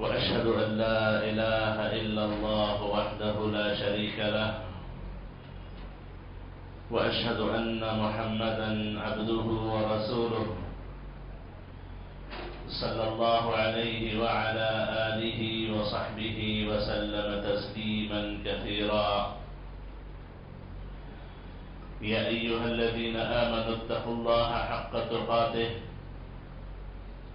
وأشهد أن لا إله إلا الله وحده لا شريك له وأشهد أن محمدا عبده ورسوله صلى الله عليه وعلى آله وصحبه وسلم تسليما كثيرا. يا أيها الذين آمنوا اتقوا الله حق تقاته.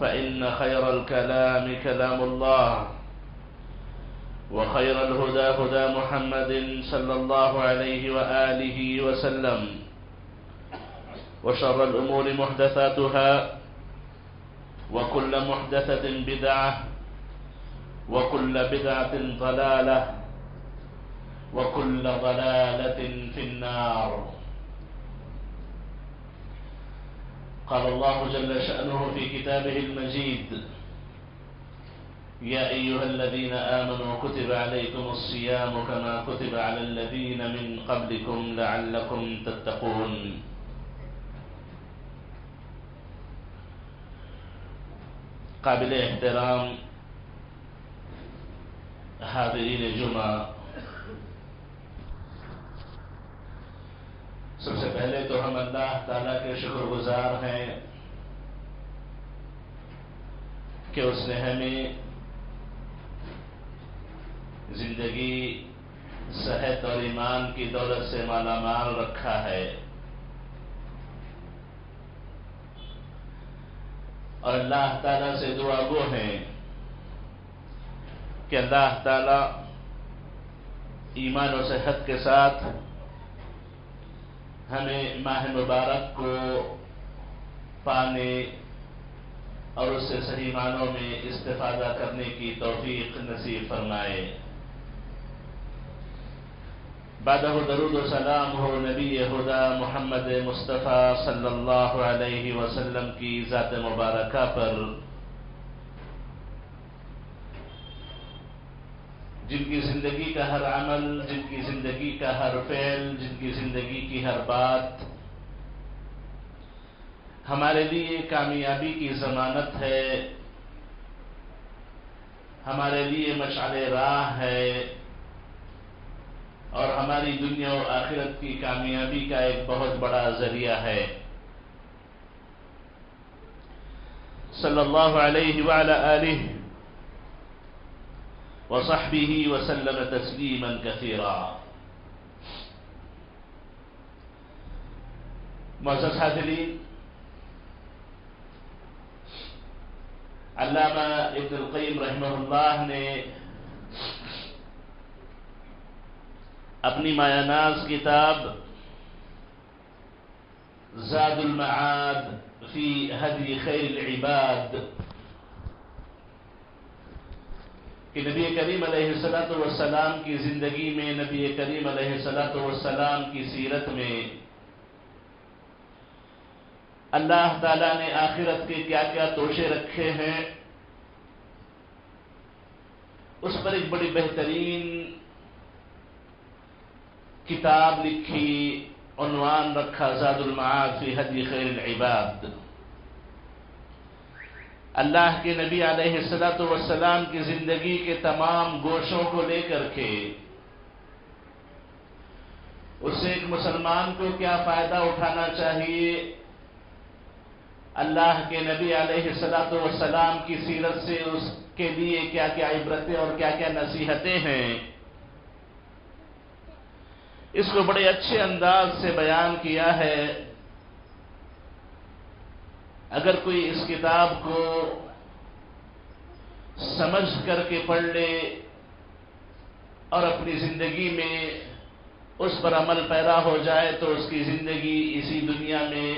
فإن خير الكلام كلام الله وخير الهدى هدى محمد صلى الله عليه وآله وسلم وشر الأمور محدثاتها وكل محدثة بدعة وكل بدعة ضلالة وكل ضلالة في النار قال الله جل شأنه في كتابه المجيد. يا أيها الذين آمنوا كتب عليكم الصيام كما كتب على الذين من قبلكم لعلكم تتقون. قابل احترام حاضرین جمعہ تو ہم اللہ تعالیٰ کے شکر گزار ہیں کہ اس نے ہمیں زندگی، صحت اور ایمان کی دولت سے مالا مال رکھا ہے۔ اور اللہ تعالیٰ سے دعا وہ ہیں کہ اللہ تعالیٰ ایمان و صحت کے ساتھ ہمیں ماہ مبارک کو پانے اور اس سے صحیح معنوں میں استفادہ کرنے کی توفیق نصیب فرمائے۔ بعدہ درود و سلام ہو نبی خدا محمد مصطفیٰ صلی اللہ علیہ وسلم کی ذات مبارکہ پر۔ جن کی زندگی کا ہر عمل، جن کی زندگی کا ہر فعل، جن کی زندگی کی ہر بات۔ ہمارے لیے کامیابی کی ضمانت ہے۔ ہمارے لیے مشعل راہ ہے۔ اور ہماری دنیا و آخرت کی کامیابی کا ایک بہت بڑا ذریعہ ہے۔ صلی اللہ علیہ وعلى آلہ وصحبه وسلم تسليما كثيرا. معزز حاضرین علامہ ابن القیم رحمہ اللہ نے اپنی مایاناز کتاب زاد المعاد فی حدی خیر العباد کہ نبی کریم علیہ السلاۃ والسلام کی زندگی میں، نبی کریم علیہ السلاۃ والسلام کی سیرت میں اللہ تعالیٰ نے آخرت کے کیا کیا توشے رکھے ہیں۔ اس پر ایک بڑی بہترین کتاب لکھی، عنوان رکھا زاد المعاد فی حدی خیر العباد۔ اللہ کے نبی علیہ السلام والسلام کی زندگی کے تمام گوشوں کو لے کر کے اس سے ایک مسلمان کو کیا فائدہ اٹھانا چاہیے؟ اللہ کے نبی علیہ السلام والسلام کی سیرت سے اس کے لیے کیا کیا عبرتیں اور کیا کیا نصیحتیں ہیں؟ اس کو بڑے اچھے انداز سے بیان کیا ہے۔ اگر کوئی اس کتاب کو سمجھ کر کے پڑھ لے اور اپنی زندگی میں اس پر عمل پیدا ہو جائے تو اس کی زندگی اسی دنیا میں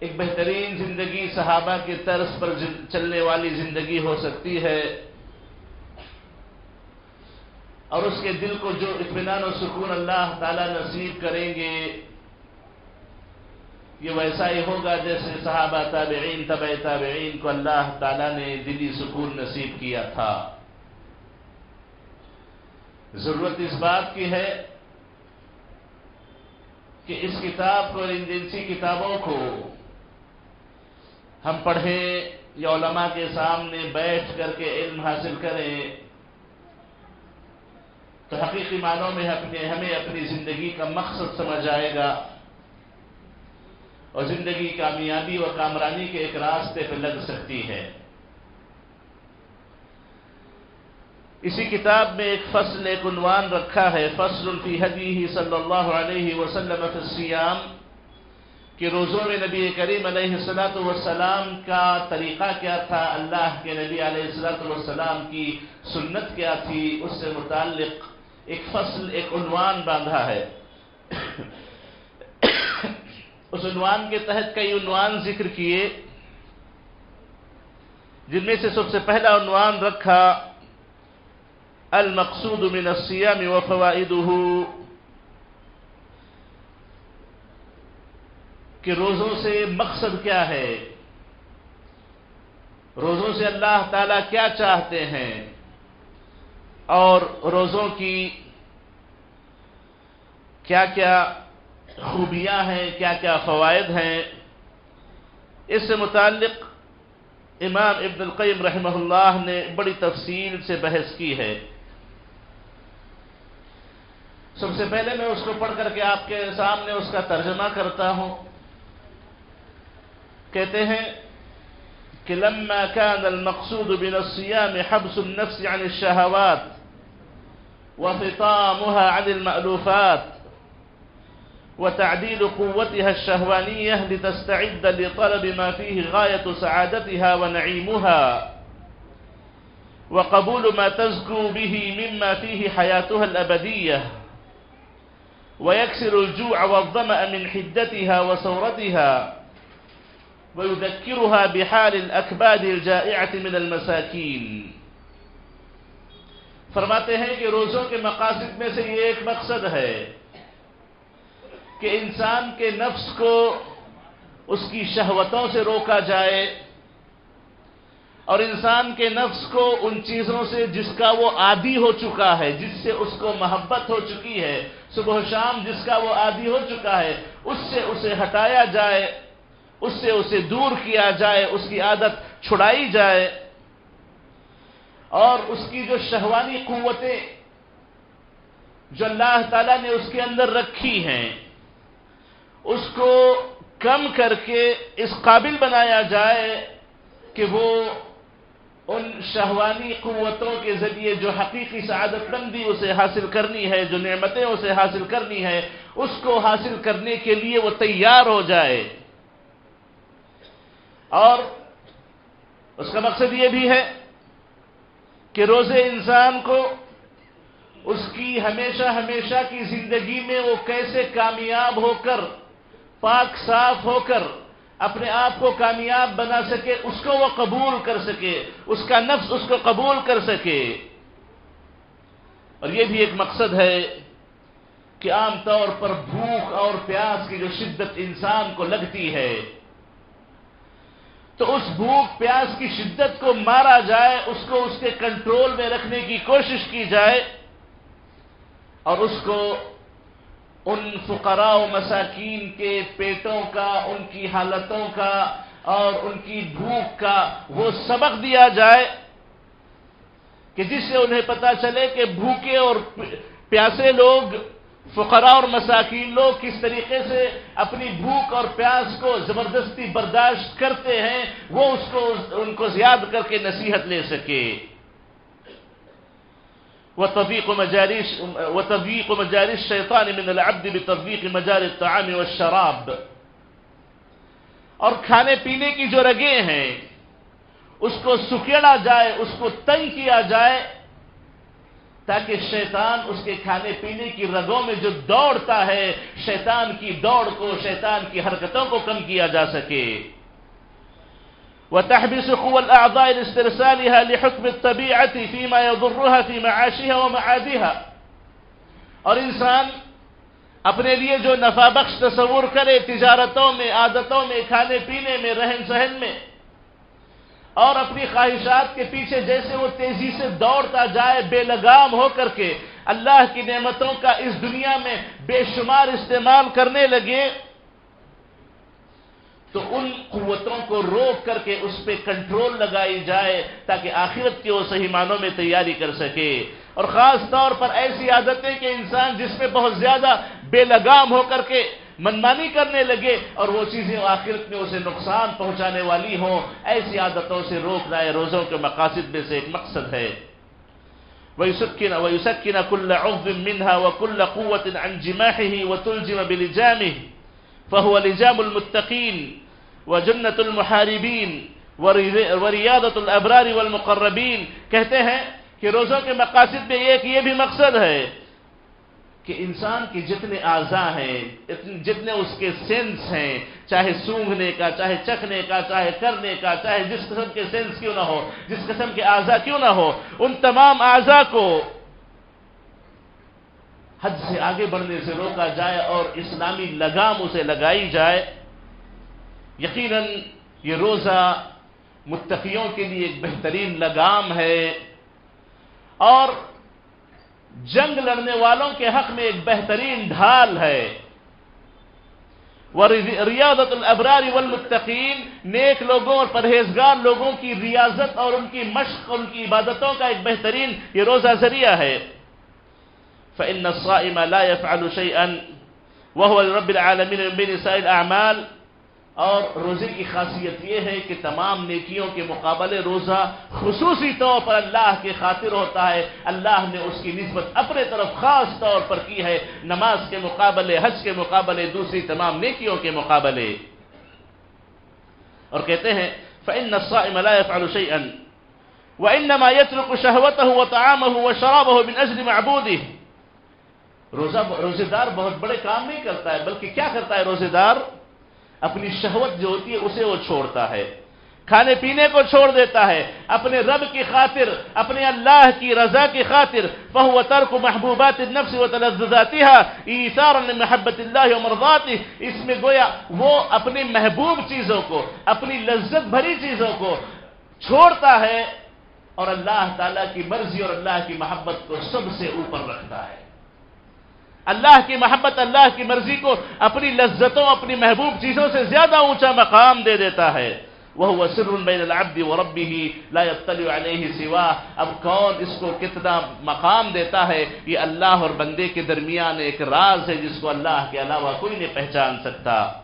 ایک بہترین زندگی صحابہ کے طرز پر چلنے والی زندگی ہو سکتی ہے اور اس کے دل کو جو اطمینان و سکون اللہ تعالیٰ نصیب کریں گے یہ ویسا ہی ہوگا جیسے صحابہ تابعین طبع تابعین کو اللہ تعالیٰ نے دلی سکون نصیب کیا تھا۔ ضرورت اس بات کی ہے کہ اس کتاب کو ان جنسی کتابوں کو ہم پڑھیں، یا علماء کے سامنے بیٹھ کر کے علم حاصل کریں۔ تو حقیقی معنوں میں ہمیں اپنی زندگی کا مقصد سمجھ آئے گا۔ اور زندگی کامیابی اور کامرانی کے ایک راستے پہ لگ سکتی ہے۔ اسی کتاب میں ایک فصل، ایک عنوان رکھا ہے، فصل فی حدیہ صلی اللہ علیہ وسلم فی السیام کہ روزوں میں نبی کریم علیہ السلام والسلام کا طریقہ کیا تھا؟ اللہ کے نبی علیہ السلام والسلام کی سنت کیا تھی؟ اس سے متعلق ایک فصل، ایک عنوان باندھا ہے۔ اس عنوان کے تحت کئی عنوان ذکر کیے، جن میں سے سب سے پہلا عنوان رکھا، المقصود من الصيام وفوائده کہ روزوں سے مقصد کیا ہے؟ روزوں سے اللہ تعالیٰ کیا چاہتے ہیں؟ اور روزوں کی کیا کیا خوبیاں ہیں، کیا کیا فوائد ہیں۔ اس سے متعلق امام ابن القیم رحمہ اللہ نے بڑی تفصیل سے بحث کی ہے۔ سب سے پہلے میں اس کو پڑھ کر کے آپ کے سامنے اس کا ترجمہ کرتا ہوں۔ کہتے ہیں کہ لما كان المقصود من الصيام حبس النفس عن الشهوات وفطامها عن المألوفات وتعديل قوتها الشهوانية لتستعد لطلب ما فيه غاية سعادتها ونعيمها. وقبول ما تزكو به مما فيه حياتها الأبدية. ويكسر الجوع والظمأ من حدتها وسورتها. ويذكرها بحال الأكباد الجائعة من المساكين. فرماتے ہیں کہ روزوں کے مقاصد میں سے یہ ایک مقصد ہے کہ انسان کے نفس کو اس کی شہوتوں سے روکا جائے اور انسان کے نفس کو ان چیزوں سے جس کا وہ عادی ہو چکا ہے، جس سے اس کو محبت ہو چکی ہے، صبح و شام جس کا وہ عادی ہو چکا ہے، اس سے اسے ہٹایا جائے، اس سے اسے دور کیا جائے، اس کی عادت چھڑائی جائے اور اس کی جو شہوانی قوتیں جو اللہ تعالیٰ نے اس کے اندر رکھی ہیں اس کو کم کر کے اس قابل بنایا جائے کہ وہ ان شہوانی قوتوں کے ذریعے جو حقیقی سعادت مندی اسے حاصل کرنی ہے، جو نعمتیں اسے حاصل کرنی ہے، اس کو حاصل کرنے کے لیے وہ تیار ہو جائے۔ اور اس کا مقصد یہ بھی ہے کہ روزے انسان کو اس کی ہمیشہ ہمیشہ کی زندگی میں وہ کیسے کامیاب ہو کر پاک صاف ہو کر اپنے آپ کو کامیاب بنا سکے، اس کو وہ قبول کر سکے، اس کا نفس اس کو قبول کر سکے۔ اور یہ بھی ایک مقصد ہے کہ عام طور پر بھوک اور پیاس کی جو شدت انسان کو لگتی ہے، تو اس بھوک پیاس کی شدت کو مارا جائے، اس کو اس کے کنٹرول میں رکھنے کی کوشش کی جائے اور اس کو ان فقراء و مساکین کے پیٹوں کا، ان کی حالتوں کا اور ان کی بھوک کا وہ سبق دیا جائے کہ جس سے انہیں پتا چلے کہ بھوکے اور پیاسے لوگ، فقراء اور مساکین لوگ کس طریقے سے اپنی بھوک اور پیاس کو زبردستی برداشت کرتے ہیں، وہ اس کو، ان کو زیاد کر کے نصیحت لے سکے۔ وتضيق مجاريش وتضيق مجاري الشيطان من العبد بتضيق مجاري الطعام والشراب. اور کھانے پینے کی جو رگیں ہیں، اس کو سکیڑا جائے، اس کو تنگ کیا جائے، تاکہ شیطان اس کے کھانے پینے کی رگوں میں جو دوڑتا ہے، شیطان کی دوڑ کو، شیطان کی حرکتوں کو کم کیا جا سکے۔ وتحبس قوى الأعضاء لاسترسالها لحكم الطبيعة فيما يضرها في معاشها ومعادها. اور انسان اپنے لیے جو نفع بخش تصور کرے تجارتوں میں، عادتوں میں، کھانے پینے میں، رہن سہن میں، اور اپنی خواہشات کے پیچھے جیسے وہ تیزی سے دوڑتا جائے، بے لگام ہو کر کے اللہ کی نعمتوں کا اس دنیا میں بے شمار استعمال کرنے لگے تو ان قوتوں کو روک کر کے اس پہ کنٹرول لگائی جائے تاکہ آخرت کے وہ صحیح معنوں میں تیاری کر سکے۔ اور خاص طور پر ایسی عادتیں کہ انسان جس میں بہت زیادہ بے لگام ہو کر کے منمانی کرنے لگے اور وہ چیزیں آخرت میں اسے نقصان پہنچانے والی ہوں، ایسی عادتوں سے روک لائے روزوں کے مقاصد میں سے ایک مقصد ہے۔ وَيُسَكِّنَ وَيُسَكِّنَ كُلَّ عُضٍ مِّنْهَا وَكُلَّ قُوَّةٍ عَنْ جِمَاحِهِ وَتُلْجِمَ بِلِجَامِهِ فَهُوَ لِجَامُ الْمُتَّقِينَ۔ وجنت المحاربین وریادت الابرار والمقربین کہتے ہیں کہ روزوں کے مقاصد میں ایک یہ بھی مقصد ہے کہ انسان کی جتنے اعضاء ہیں جتنے اس کے سینس ہیں، چاہے سونگنے کا، چاہے چکھنے کا، چاہے کرنے کا، چاہے جس قسم کے سینس کیوں نہ ہو، جس قسم کے اعضاء کیوں نہ ہو، ان تمام اعضاء کو حد سے آگے بڑھنے سے روکا جائے اور اسلامی لگام اسے لگائی جائے۔ یقیناً یہ روزہ متقیوں کے لیے ایک بہترین لگام ہے اور جنگ لڑنے والوں کے حق میں ایک بہترین ڈھال ہے۔ ریاضت الابرار والمتقین، نیک لوگوں اور پرہیزگار لوگوں کی ریاضت اور ان کی مشق، ان کی عبادتوں کا ایک بہترین یہ روزہ ذریعہ ہے۔ فإن الصائم لا يفعل شيئا وهو لرب العالمين من بين اور روزے کی خاصیت یہ ہے کہ تمام نیکیوں کے مقابلے روزہ خصوصی طور پر اللہ کے خاطر ہوتا ہے۔ اللہ نے اس کی نسبت اپنے طرف خاص طور پر کی ہے۔ نماز کے مقابلے، حج کے مقابلے، دوسری تمام نیکیوں کے مقابلے۔ اور کہتے ہیں، فَإِنَّ الصَّائِمَ لَا يَفْعَلُ شَيْئًا وَإِنَّمَا يَتْرُقُ شَهْوَتَهُ وَطَعَامَهُ وَشَرَابَهُ مِنْ أَجْلِ مَعْبُودِهِ۔ روزہ، روزے دار بہت بڑے کام نہیں کرتا ہے، بلکہ کیا کرتا ہے روزے دار؟ اپنی شہوت جو ہوتی ہے اسے وہ چھوڑتا ہے۔ کھانے پینے کو چھوڑ دیتا ہے۔ اپنے رب کی خاطر، اپنے اللہ کی رضا کی خاطر۔ فہو ترک محبوبات النفس و تلذذاتها ایثارا لمحبت اللہ و اس میں گویا وہ اپنی محبوب چیزوں کو، اپنی لذت بھری چیزوں کو چھوڑتا ہے اور اللہ تعالیٰ کی مرضی اور اللہ کی محبت کو سب سے اوپر رکھتا ہے۔ اللہ کی محبت، اللہ کی مرضی کو اپنی لذتوں، اپنی محبوب چیزوں سے زیادہ اونچا مقام دے دیتا ہے۔ وہ سر بین العبد وربه لا يطلع عليه سوا اب کون اس کو کتنا مقام دیتا ہے؟ یہ اللہ اور بندے کے درمیان ایک راز ہے جس کو اللہ کے علاوہ کوئی نہیں پہچان سکتا۔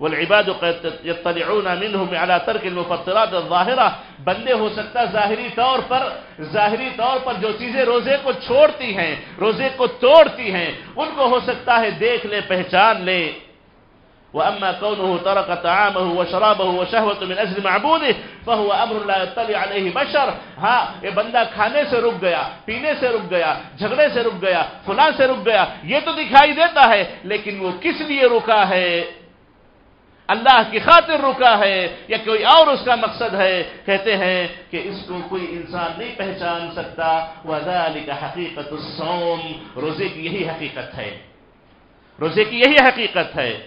والعباد قد يطلعون منهم على ترك المفطرات الظاهرة. بندے ہو سکتا ظاہری طور پر ظاہری طور پر جو چیزیں روزے کو چھوڑتی ہیں، روزے کو توڑتی ہیں، ان کو ہو سکتا ہے دیکھ لے، پہچان لے۔ وَأَمَّا كَوْنُهُ تَرَكَ طَعَامَهُ وَشَرَابَهُ وَشَهْوَةُ مِنْ أَجْلِ مَعْبُودِهِ فَهُوَ أَمْرٌ لَا يَطَّلِعُ عَلَيْهِ بَشَرٌ۔ ہاں یہ بندہ کھانے سے رک گیا، پینے سے رک گیا، جھگڑے سے رک گیا، فلاں سے رک گیا، یہ تو دکھائی دیتا ہے، لیکن وہ کس لیے رکا ہے؟ اللہ کی خاطر رکا ہے یا کوئی اور اس کا مقصد ہے، کہتے ہیں کہ اس کو کوئی انسان نہیں پہچان سکتا۔ وَذَلِكَ حَقِيقَةُ الصَّوْمِ۔ روزے کی یہی حقیقت ہے۔ روزے کی یہی حقیقت ہے۔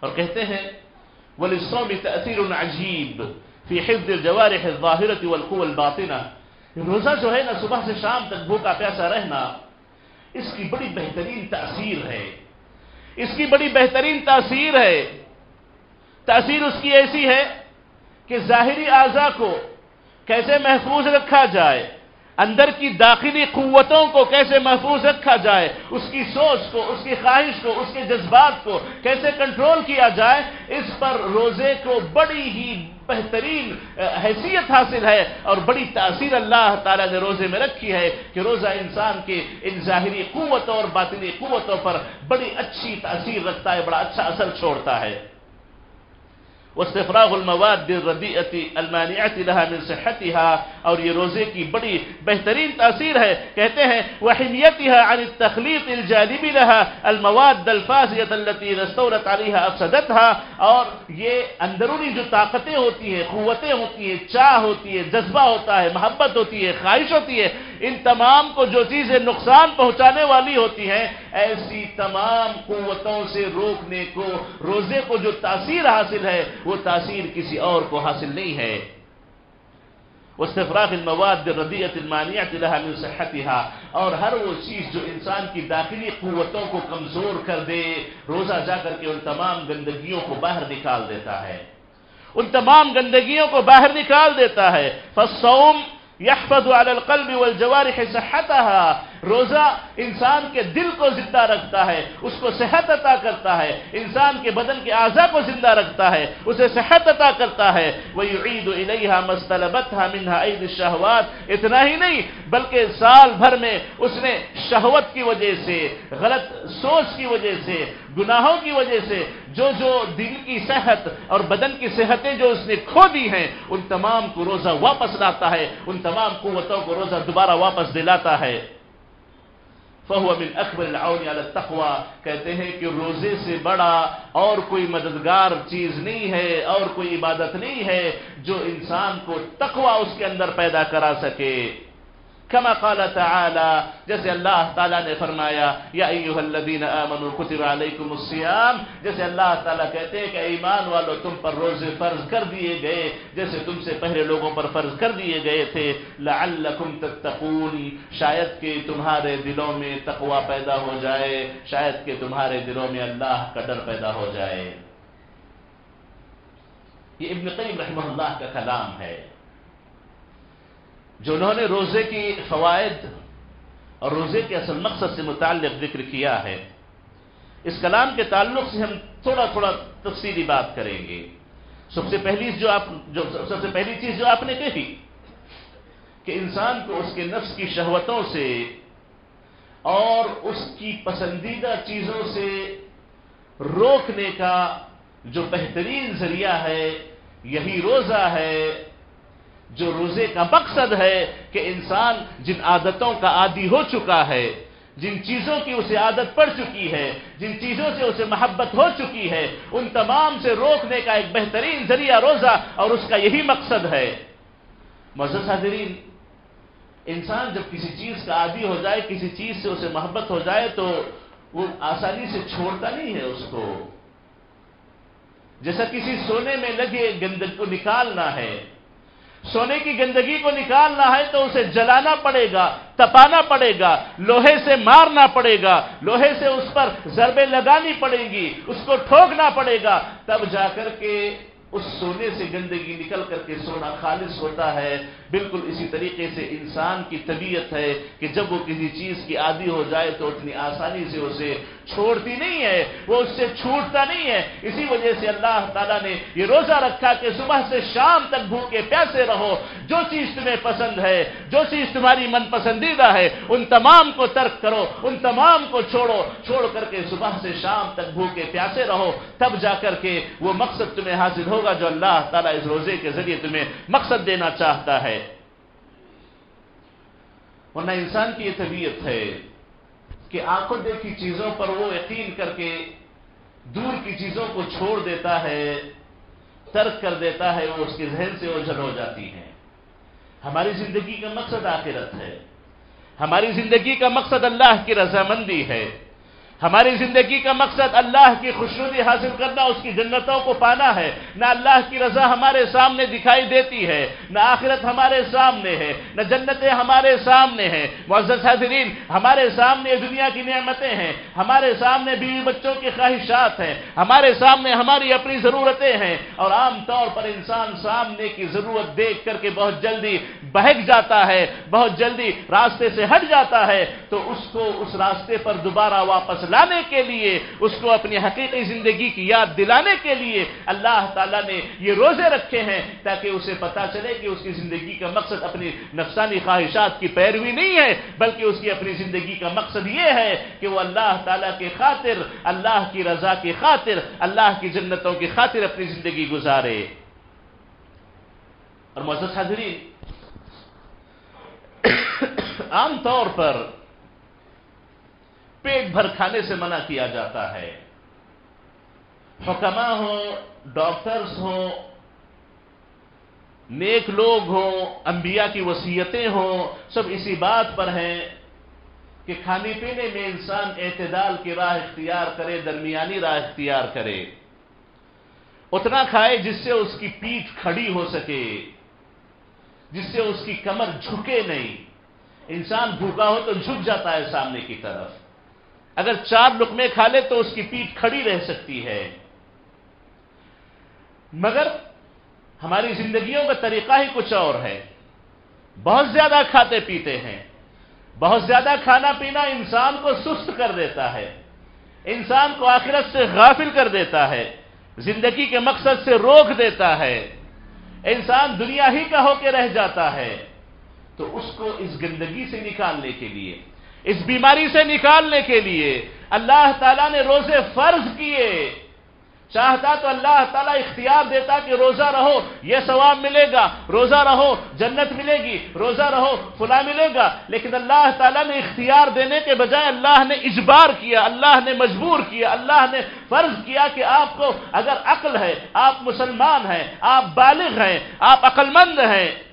اور کہتے ہیں، وَلِلصَّوْمِ تَأْثِيرٌ عَجِيبٌ۔ فِي حِفْظِ الْجَوَارِحِ الظَّاهِرَةِ وَالْقُوَ الْبَاطِنَةِ۔ روزہ جو ہے نا، صبح سے شام تک بھوکا پیاسا رہنا، اس کی بڑی بہترین تاثیر ہے۔ اس کی بڑی بہترین تاثیر ہے۔ تاثیر اس کی ایسی ہے کہ ظاہری اعضا کو کیسے محفوظ رکھا جائے، اندر کی داخلی قوتوں کو کیسے محفوظ رکھا جائے، اس کی سوچ کو، اس کی خواہش کو، اس کے جذبات کو کیسے کنٹرول کیا جائے، اس پر روزے کو بڑی ہی بہترین حیثیت حاصل ہے اور بڑی تاثیر اللہ تعالیٰ نے روزے میں رکھی ہے کہ روزہ انسان کے ان ظاہری قوتوں اور باطنی قوتوں پر بڑی اچھی تاثیر رکھتا ہے، بڑا اچھا اثر چھوڑتا ہے۔ واستفراغ المواد الردیعتی المانعت لها من صحتها، اور یہ روزے کی بڑی بہترین تاثیر ہے۔ کہتے ہیں وحمیتها عن التخلیط الجالب لها، المواد الفاسیت التي رستورت علیها افسدتها اور یہ اندرونی جو طاقتیں ہوتی ہیں، قوتیں ہوتی ہیں، چاہ ہوتی ہے جذبہ ہوتا ہے، محبت ہوتی ہے، خواہش ہوتی ہے ان تمام کو جو چیزیں نقصان پہنچانے والی ہوتی ہیں، ایسی تمام قوتوں سے روکنے کو، روزے کو جو تاثیر حاصل ہے، وہ تاثیر کسی اور کو حاصل نہیں ہے۔ استفراغ المواد ردیت المانیت لها من صحتها اور ہر وہ چیز جو انسان کی داخلی قوتوں کو کمزور کر دے، روزہ جا کر کے ان تمام گندگیوں کو باہر نکال دیتا ہے۔ ان تمام گندگیوں کو باہر نکال دیتا ہے۔ فالصوم يحفظ على القلب والجوارح صحتها. روزہ انسان کے دل کو زندہ رکھتا ہے، اس کو صحت عطا کرتا ہے، انسان کے بدن کے اعضاء کو زندہ رکھتا ہے، اسے صحت عطا کرتا ہے۔ وَيُعِيدُ إِلَيْهَا مَسْتَلَبَتْهَا مِنْهَا عِيدِ الشَّهْوَاتِ۔ اتنا ہی نہیں، بلکہ سال بھر میں اس نے شہوت کی وجہ سے، غلط سوچ کی وجہ سے گناہوں کی وجہ سے جو جو دل کی صحت اور بدن کی صحتیں جو اس نے کھو دی ہیں، ان تمام کو روزہ واپس لاتا ہے، ان تمام قوتوں کو روزہ دوبارہ واپس دلاتا ہے۔ فہو من اکبر العون علی التقوی، کہتے ہیں کہ روزے سے بڑا اور کوئی مددگار چیز نہیں ہے، اور کوئی عبادت نہیں ہے جو انسان کو تقوی اس کے اندر پیدا کرا سکے۔ كما قال تعالى، جیسے اللہ تعالیٰ نے فرمایا، یا ایوہ الذین آمنوا کتب علیکم السیام جیسے اللہ تعالیٰ کہتے ہیں کہ ایمان والو تم پر روزے فرض کر دیے گئے، جیسے تم سے پہلے لوگوں پر فرض کر دیے گئے تھے، لعلکم تتقون، شاید کہ تمہارے دلوں میں تقوی پیدا ہو جائے، شاید کہ تمہارے دلوں میں اللہ کا ڈر پیدا ہو جائے۔ یہ ابن قیم رحمہ اللہ کا کلام ہے۔ جو انہوں نے روزے کی فوائد اور روزے کے اصل مقصد سے متعلق ذکر کیا ہے، اس کلام کے تعلق سے ہم تھوڑا تھوڑا تفصیلی بات کریں گے۔ سب سے پہلی جو آپ، جو سب سے پہلی چیز جو آپ نے کہی کہ انسان کو اس کے نفس کی شہوتوں سے اور اس کی پسندیدہ چیزوں سے روکنے کا جو بہترین ذریعہ ہے، یہی روزہ ہے۔ جو روزے کا مقصد ہے کہ انسان جن عادتوں کا عادی ہو چکا ہے، جن چیزوں کی اسے عادت پڑ چکی ہے، جن چیزوں سے اسے محبت ہو چکی ہے، ان تمام سے روکنے کا ایک بہترین ذریعہ روزہ اور اس کا یہی مقصد ہے۔ مزہ حاضرین، انسان جب کسی چیز کا عادی ہو جائے، کسی چیز سے اسے محبت ہو جائے تو وہ آسانی سے چھوڑتا نہیں ہے اس کو۔ جیسا کسی سونے میں لگے گندگ کو نکالنا ہے سونے کی گندگی کو نکالنا ہے تو اسے جلانا پڑے گا، تپانا پڑے گا، لوہے سے مارنا پڑے گا، لوہے سے اس پر ضربے لگانی پڑے گی، اس کو ٹھوکنا پڑے گا۔ تب جا کر کے اس سونے سے گندگی نکل کر کے سونا خالص ہوتا ہے۔ بالکل اسی طریقے سے انسان کی طبیعت ہے کہ جب وہ کسی چیز کی عادی ہو جائے تو اتنی آسانی سے اسے چھوڑتی نہیں ہے، وہ اس سے چھوٹتا نہیں ہے۔ اسی وجہ سے اللہ تعالیٰ نے یہ روزہ رکھا کہ صبح سے شام تک بھوکے پیاسے رہو۔ جو چیز تمہیں پسند ہے، جو چیز تمہاری من پسندیدہ ہے، ان تمام کو ترک کرو، ان تمام کو چھوڑو۔ چھوڑ کر کے صبح سے شام تک بھوکے پیاسے رہو۔ تب جا کر کے وہ مقصد تمہیں حاصل ہوگا جو اللہ تعالیٰ اس روزے کے ذریعے تمہیں مقصد دینا چاہتا ہے۔ ورنہ انسان کی یہ طبیعت ہے کہ آنکھوں دیکھی چیزوں پر وہ یقین کر کے دور کی چیزوں کو چھوڑ دیتا ہے، ترک کر دیتا ہے، وہ اس کے ذہن سے اوجھل ہو جاتی ہیں۔ ہماری زندگی کا مقصد آخرت ہے۔ ہماری زندگی کا مقصد اللہ کی رضامندی ہے۔ ہماری زندگی کا مقصد اللہ کی خوشنودی حاصل کرنا، اس کی جنتوں کو پانا ہے۔ نہ اللہ کی رضا ہمارے سامنے دکھائی دیتی ہے، نہ آخرت ہمارے سامنے ہے، نہ جنتیں ہمارے سامنے ہیں۔ معزز حاضرین، ہمارے سامنے دنیا کی نعمتیں ہیں، ہمارے سامنے بیوی بچوں کی خواہشات ہیں، ہمارے سامنے ہماری اپنی ضرورتیں ہیں۔ اور عام طور پر انسان سامنے کی ضرورت دیکھ کر کے بہت جلدی بہک جاتا ہے، بہت جلدی راستے سے ہٹ جاتا ہے، تو اس کو اس راستے پر دوبارہ واپس لانے کے لیے، اس کو اپنی حقیقی زندگی کی یاد دلانے کے لیے اللہ تعالیٰ نے یہ روزے رکھے ہیں تاکہ اسے پتا چلے کہ اس کی زندگی کا مقصد اپنی نفسانی خواہشات کی پیروی نہیں ہے، بلکہ اس کی اپنی زندگی کا مقصد یہ ہے کہ وہ اللہ تعالیٰ کے خاطر، اللہ کی رضا کی خاطر، اللہ کی جنتوں کی خاطر اپنی زندگی گزارے۔ اور معزز حاضرین، عام طور پر پیٹ بھر کھانے سے منع کیا جاتا ہے۔ حکمہ ہوں، ڈاکٹرز ہوں، نیک لوگ ہوں، انبیاء کی وصیتیں ہوں، سب اسی بات پر ہیں کہ کھانے پینے میں انسان اعتدال کی راہ اختیار کرے، درمیانی راہ اختیار کرے۔ اتنا کھائے جس سے اس کی پیٹ کھڑی ہو سکے، جس سے اس کی کمر جھکے نہیں۔ انسان بھوکا ہو تو جھک جاتا ہے سامنے کی طرف۔ اگر چار لقمے کھا لے تو اس کی پیٹ کھڑی رہ سکتی ہے۔ مگر ہماری زندگیوں کا طریقہ ہی کچھ اور ہے۔ بہت زیادہ کھاتے پیتے ہیں۔ بہت زیادہ کھانا پینا انسان کو سست کر دیتا ہے۔ انسان کو آخرت سے غافل کر دیتا ہے۔ زندگی کے مقصد سے روک دیتا ہے۔ انسان دنیا ہی کا ہو کے رہ جاتا ہے۔ تو اس کو اس گندگی سے نکالنے کے لیے اس بیماری سے نکالنے کے لیے اللہ تعالیٰ نے روزے فرض کیے۔ چاہتا تو اللہ تعالیٰ اختیار دیتا کہ روزہ رہو، یہ ثواب ملے گا، روزہ رہو، جنت ملے گی، روزہ رہو فلا ملے گا۔ لیکن اللہ تعالیٰ نے اختیار دینے کے بجائے اللہ نے اجبار کیا، اللہ نے مجبور کیا، اللہ نے فرض کیا کہ آپ کو اگر عقل ہے، آپ مسلمان ہیں، آپ بالغ ہیں، آپ عقل مند ہیں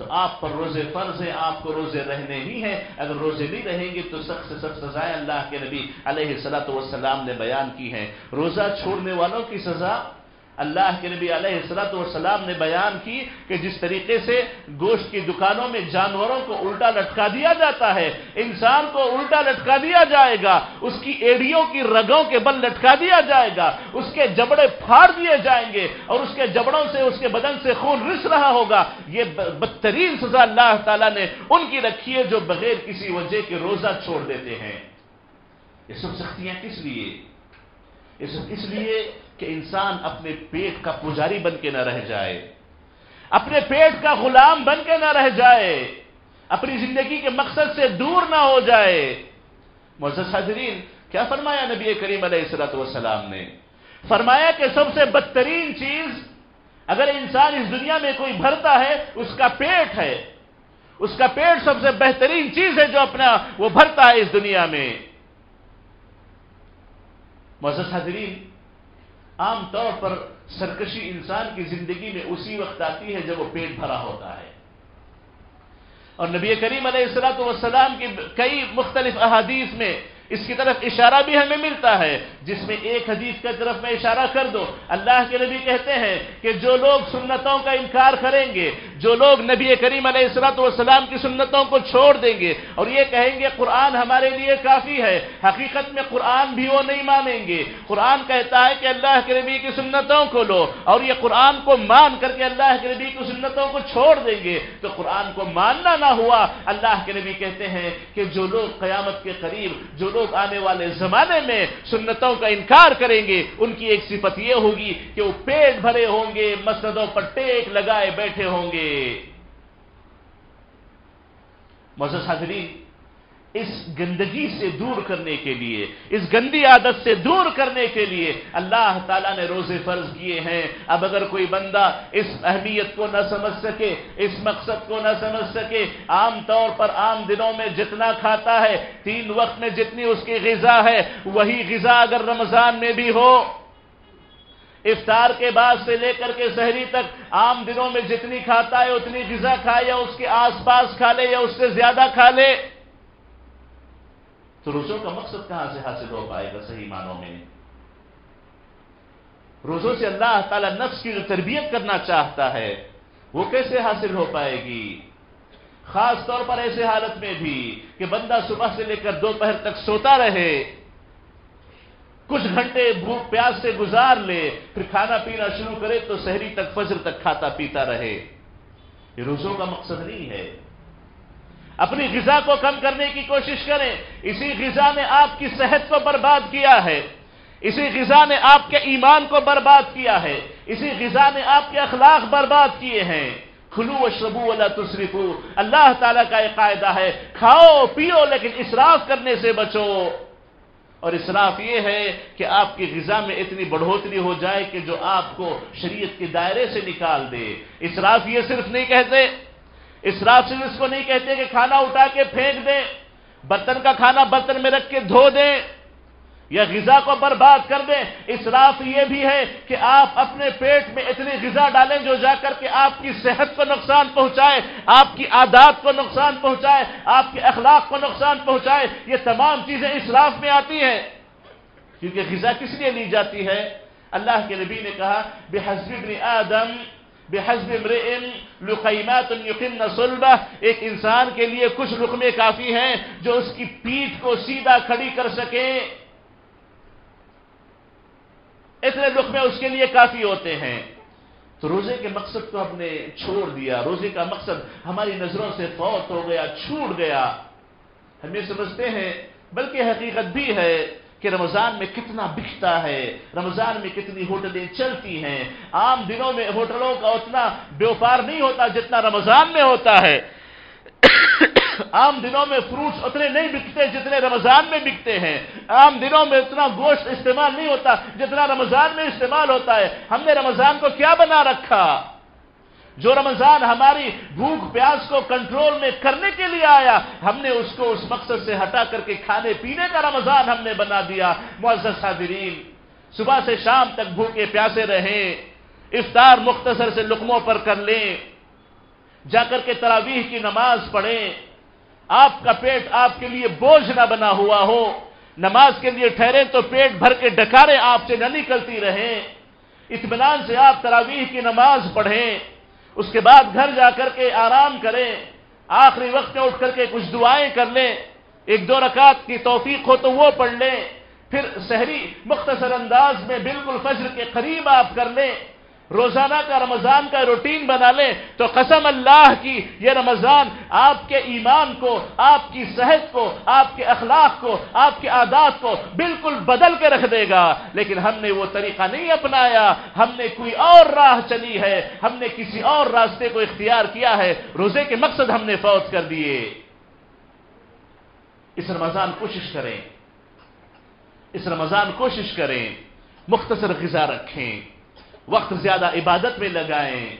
تو آپ پر روزے فرض ہے آپ کو روزے رہنے ہی ہیں۔ اگر روزے نہیں رہیں گے تو سخت سے سخت سزائیں اللہ کے نبی علیہ السلاۃ والسلام نے بیان کی ہیں۔ روزہ چھوڑنے والوں کی سزا اللہ کے نبی علیہ السلط والسلام نے بیان کی کہ جس طریقے سے گوشت کی دکانوں میں جانوروں کو الٹا لٹکا دیا جاتا ہے، انسان کو الٹا لٹکا دیا جائے گا، اس کی ایڑیوں کی رگوں کے بل لٹکا دیا جائے گا، اس کے جبڑے پھاڑ دیے جائیں گے اور اس کے جبڑوں سے، اس کے بدن سے خون رس رہا ہوگا۔ یہ بدترین سزا اللہ تعالیٰ نے ان کی رکھی ہے جو بغیر کسی وجہ کے روزہ چھوڑ دیتے ہیں۔ یہ سب سختیاں کس لیے؟ اس لیے کہ انسان اپنے پیٹ کا پجاری بن کے نہ رہ جائے، اپنے پیٹ کا غلام بن کے نہ رہ جائے، اپنی زندگی کے مقصد سے دور نہ ہو جائے۔ معزز حاضرین، کیا فرمایا نبی کریم علیہ السلط والسلام نے؟ فرمایا کہ سب سے بدترین چیز، اگر انسان اس دنیا میں کوئی بھرتا ہے، اس کا پیٹ ہے۔ اس کا پیٹ سب سے بہترین چیز ہے جو اپنا وہ بھرتا ہے اس دنیا میں۔ معزز حاضرین عام طور پر سرکشی انسان کی زندگی میں اسی وقت آتی ہے جب وہ پیٹ بھرا ہوتا ہے۔ اور نبی کریم علیہ السلاۃ والسلام کی کئی مختلف احادیث میں اس کی طرف اشارہ بھی ہمیں ملتا ہے۔ جس میں ایک حدیث کی طرف میں اشارہ کر دو۔ اللہ کے نبی کہتے ہیں کہ جو لوگ سنتوں کا انکار کریں گے جو لوگ نبی کریم علیہ السلاۃ والسلام کی سنتوں کو چھوڑ دیں گے اور یہ کہیں گے قرآن ہمارے لیے کافی ہے، حقیقت میں قرآن بھی وہ نہیں مانیں گے۔ قرآن کہتا ہے کہ اللہ کے نبی کی سنتوں کو لو اور یہ قرآن کو مان کر کے اللہ کے نبی کی سنتوں کو چھوڑ دیں گے۔ تو قرآن کو ماننا نہ ہوا، اللہ کے نبی کہتے ہیں کہ جو لوگ قیامت کے قریب، جو لوگ لوگ آنے والے زمانے میں سنتوں کا انکار کریں گے، ان کی ایک صفت یہ ہوگی کہ وہ پیٹ بھرے ہوں گے، مسجدوں پر ٹیک لگائے بیٹھے ہوں گے۔ مزہ حاضرین اس گندگی سے دور کرنے کے لیے، اس گندی عادت سے دور کرنے کے لیے اللہ تعالیٰ نے روزے فرض کیے ہیں۔ اب اگر کوئی بندہ اس اہمیت کو نہ سمجھ سکے، اس مقصد کو نہ سمجھ سکے، عام طور پر عام دنوں میں جتنا کھاتا ہے، تین وقت میں جتنی اس کی غذا ہے، وہی غذا اگر رمضان میں بھی ہو افطار کے بعد سے لے کر کے شہری تک عام دنوں میں جتنی کھاتا ہے، اتنی غذا کھائے یا اس کے آس پاس کھا لے یا اس سے زیادہ کھا لے۔ تو روزوں کا مقصد کہاں سے حاصل ہو پائے گا صحیح معنوں میں؟ روزوں سے اللہ تعالیٰ نفس کی جو تربیت کرنا چاہتا ہے، وہ کیسے حاصل ہو پائے گی؟ خاص طور پر ایسے حالت میں بھی کہ بندہ صبح سے لے کر دوپہر تک سوتا رہے کچھ گھنٹے بھوک پیاس سے گزار لے، پھر کھانا پینا شروع کرے تو شہری تک فجر تک کھاتا پیتا رہے۔ یہ روزوں کا مقصد نہیں ہے۔ اپنی غذا کو کم کرنے کی کوشش کریں۔ اسی غذا نے آپ کی صحت کو برباد کیا ہے۔ اسی غذا نے آپ کے ایمان کو برباد کیا ہے۔ اسی غذا نے آپ کے اخلاق برباد کیے ہیں۔ کھلو و شبو اللہ تصریفو اللہ تعالیٰ کا ایک قاعدہ ہے۔ کھاؤ، پیو، لیکن اسراف کرنے سے بچو۔ اور اسراف یہ ہے کہ آپ کی غذا میں اتنی بڑھوتری ہو جائے کہ جو آپ کو شریعت کے دائرے سے نکال دے۔ اسراف یہ صرف نہیں کہتے اسراف صرف اس کو نہیں کہتے کہ کھانا اٹھا کے پھینک دیں برتن کا کھانا برتن میں رکھ کے دھو دیں یا غذا کو برباد کر دیں، اسراف یہ بھی ہے کہ آپ اپنے پیٹ میں اتنی غذا ڈالیں جو جا کر کے آپ کی صحت کو نقصان پہنچائے، آپ کی عادات کو نقصان پہنچائے، آپ کے اخلاق کو نقصان پہنچائے۔ یہ تمام چیزیں اسراف میں آتی ہیں۔ کیونکہ غذا کس لیے لی جاتی ہے؟ اللہ کے نبی نے کہا بے ابن آدم بے امرئن لقیمات یقن صلبہ۔ ایک انسان کے لیے کچھ رقمے کافی ہیں جو اس کی پیٹھ کو سیدھا کھڑی کر سکیں۔ اتنے لقمے اس کے لیے کافی ہوتے ہیں۔ تو روزے کے مقصد کو ہم نے چھوڑ دیا۔ روزے کا مقصد ہماری نظروں سے فوت ہو گیا، چھوٹ گیا۔ ہم یہ سمجھتے ہیں، بلکہ حقیقت بھی ہے کہ رمضان میں کتنا بکتا ہے، رمضان میں کتنی ہوٹلیں چلتی ہیں۔ عام دنوں میں ہوٹلوں کا اتنا بیوپار نہیں ہوتا جتنا رمضان میں ہوتا ہے۔ عام دنوں میں فروٹس اتنے نہیں بکتے جتنے رمضان میں بکتے ہیں۔ عام دنوں میں اتنا گوشت استعمال نہیں ہوتا جتنا رمضان میں استعمال ہوتا ہے۔ ہم نے رمضان کو کیا بنا رکھا؟ جو رمضان ہماری بھوک پیاس کو کنٹرول میں کرنے کے لیے آیا، ہم نے اس کو اس مقصد سے ہٹا کر کے کھانے پینے کا رمضان ہم نے بنا دیا۔ معزز حاضرین، صبح سے شام تک بھوکے پیاسے رہیں، افطار مختصر سے لقموں پر کر لیں۔ جا کر کے تراویح کی نماز پڑھیں۔ آپ کا پیٹ آپ کے لیے بوجھ نہ بنا ہوا ہو۔ نماز کے لیے ٹھہرے تو پیٹ بھر کے ڈکارے آپ سے نہ نکلتی رہیں۔ اطمینان سے آپ تراویح کی نماز پڑھیں۔ اس کے بعد گھر جا کر کے آرام کریں۔ آخری وقت میں اٹھ کر کے کچھ دعائیں کر لیں۔ ایک دو رکعت کی توفیق ہو تو وہ پڑھ لیں۔ پھر سحری مختصر انداز میں بالکل فجر کے قریب آپ کر لیں۔ روزانہ کا رمضان کا روٹین بنا لیں تو قسم اللہ کی، یہ رمضان آپ کے ایمان کو، آپ کی صحت کو، آپ کے اخلاق کو، آپ کے عادات کو بالکل بدل کے رکھ دے گا۔ لیکن ہم نے وہ طریقہ نہیں اپنایا۔ ہم نے کوئی اور راہ چلی ہے۔ ہم نے کسی اور راستے کو اختیار کیا ہے۔ روزے کے مقصد ہم نے فوت کر دیے۔ اس رمضان کوشش کریں۔ اس رمضان کوشش کریں۔ مختصر غذا رکھیں۔ وقت زیادہ عبادت میں لگائیں،